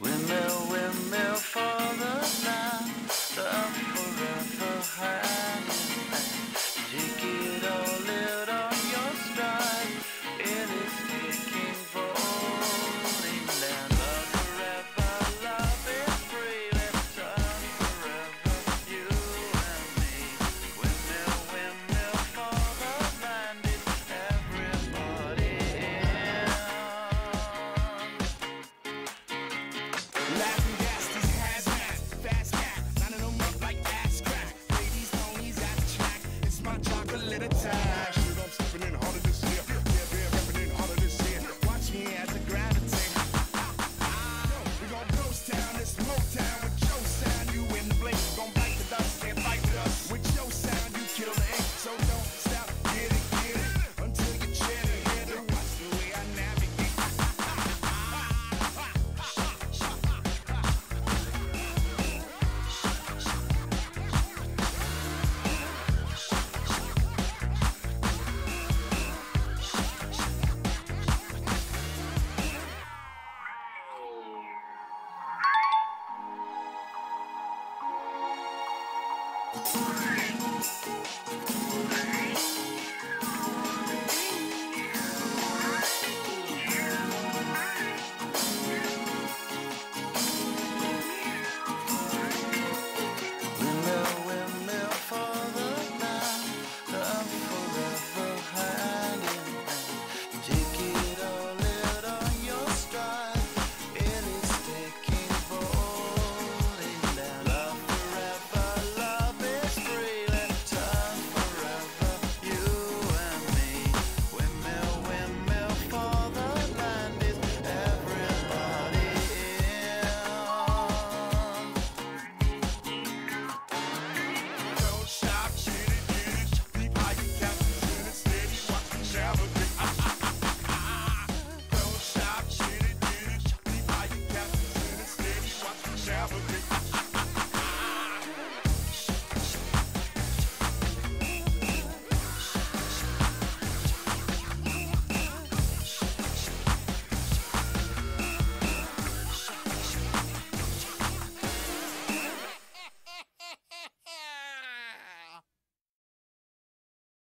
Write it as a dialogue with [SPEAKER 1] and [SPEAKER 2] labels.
[SPEAKER 1] Windmill, windmill, fall.
[SPEAKER 2] Chocolate attack.